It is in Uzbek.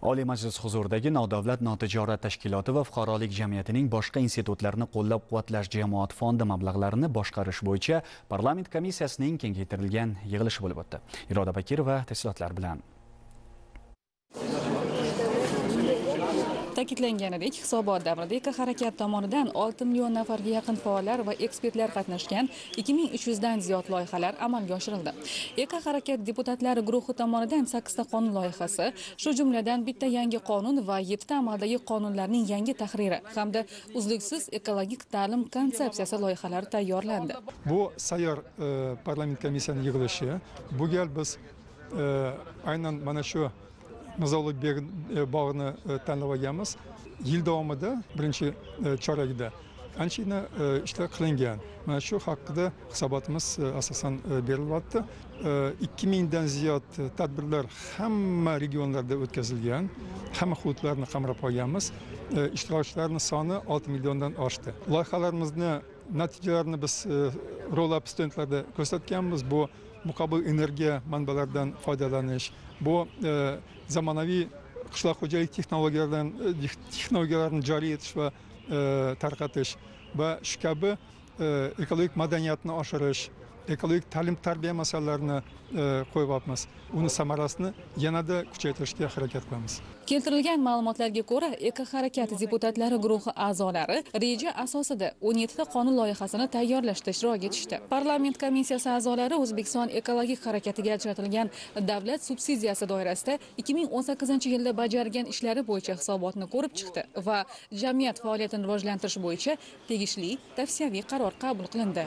Oliy Majlis huzuridagi Nodavlat notijorat tashkiloti va fuqarolik jamiyatining boshqa institutlarini qo'llab-quvvatlash jamoat fondi mablag'larini boshqarish bo'yicha parlament komissiyasining kengaytirilgan yig'ilishi bo'lib o'tdi. Iroda Bakirova tafsilotlar bilan Ta'kidlanganidek, hisobot davrida ekoharakat harakat tomonidan 6 million nafarga yaqin faollar va ekspertlar qatnashgan 2300 dan ziyod loyihalar amalga oshirildi. EKO-harakat deputatlari guruhi tomonidan 8 ta qonun loyihasi, shu jumladan bitta yangi qonun va 7 ta amaldagi qonunlarning yangi tahriri hamda uzluksiz ekologik ta'lim konsepsiyasi loyihalari tayyorlandi. Bu sayyor e, parlament komissiyasining yig'ilishi. Bu gal biz e, aynan mana shu Mirzo bog'ini tanlab olganmiz. Yil davomida birinchi choragida chorakda anchagina ishlar qilingan. Mana shu haqida hisobotimiz asosan berilyapti. 2000 dan ziyod tadbirlar hamma regionlarda o'tkazilgan. Hamma hududlarni qamrab olganmiz. ishtirokchilarni soni 6 milliondan oshdi. Loyihalarimizni natijalarini biz ro'lab studentlarda ko'rsatganmiz. Bu muqobil energiya manbalaridan foydalanish. Bu e, zamonaviy qishloq xo'jalik texnologiyalaridan e, texnologiyalarini joriy etish va e, tarqatish va shu kabi ekologik madaniyatni oshirish ekologik ta'lim tarbiya masalalarini e, qo'yyapmiz uni samarasini yanada kuchaytirishga harakat qilamiz. Keltirilgan ma'lumotlarga ko'ra ekoharakat deputatlari guruhi a'zolari reja asosida 17 ta qonun loyihasini tayyorlashda ishtirok etishdi. Parlament komissiyasi a'zolari o'zbekiston ekologik harakatiga ajratilgan davlat subsidiyasi doirasida 2018 yilda bajargan ishlari bo'yicha hisobotni ko'rib chiqdi va jamiyat faoliyatini rivojlantirish bo'yicha tegishli tavsiyaviy qaror qabul qilindi.